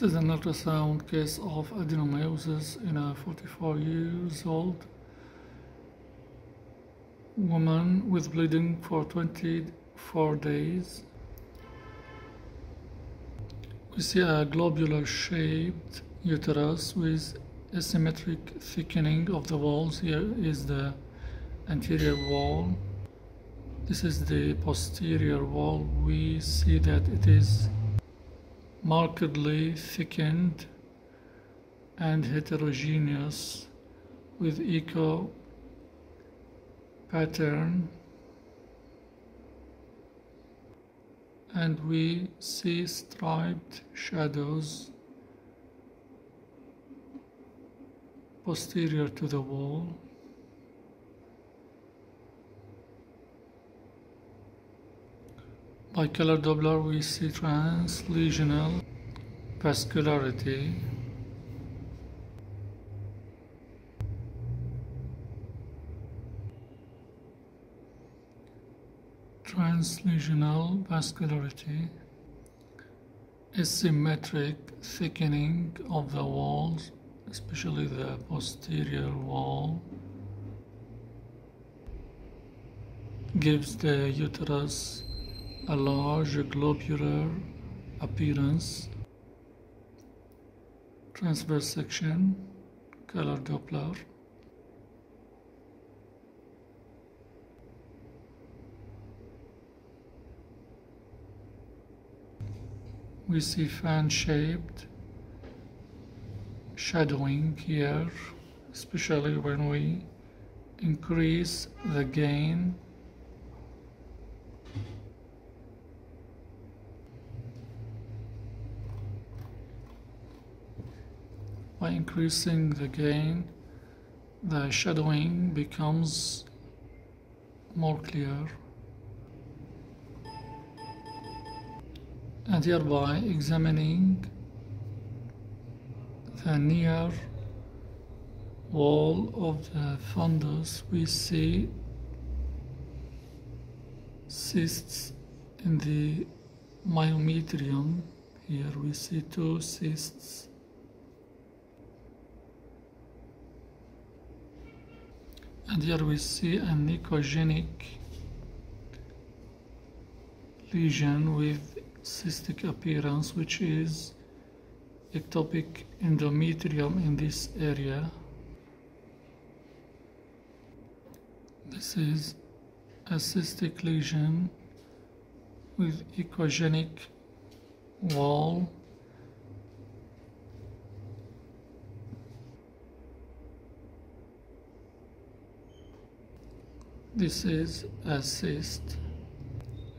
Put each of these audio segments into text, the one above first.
This is an ultrasound case of adenomyosis in a 44 years old woman with bleeding for 24 days. We see a globular shaped uterus with asymmetric thickening of the walls. Here is the anterior wall. This is the posterior wall. We see that it is markedly thickened and heterogeneous with echo pattern. And we see striped shadows posterior to the wall Bicolor Doppler we see translesional vascularity. Translesional vascularity. Asymmetric thickening of the walls especially the posterior wall gives the uterus a large globular appearance, transverse section, color Doppler. We see fan-shaped shadowing here, especially when we increase the gain by increasing the gain the shadowing becomes more clear. And hereby examining the near wall of the fundus we see cysts in the myometrium. Here we see two cysts and here we see an echogenic lesion with cystic appearance which is ectopic endometrium in this area. This is a cystic lesion with echogenic wall this is a cyst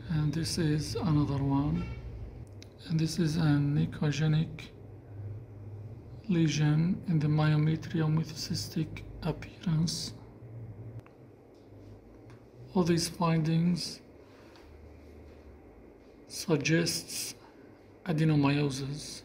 and this is another one. And this is an echogenic lesion in the myometrium with cystic appearance. All these findings suggests adenomyosis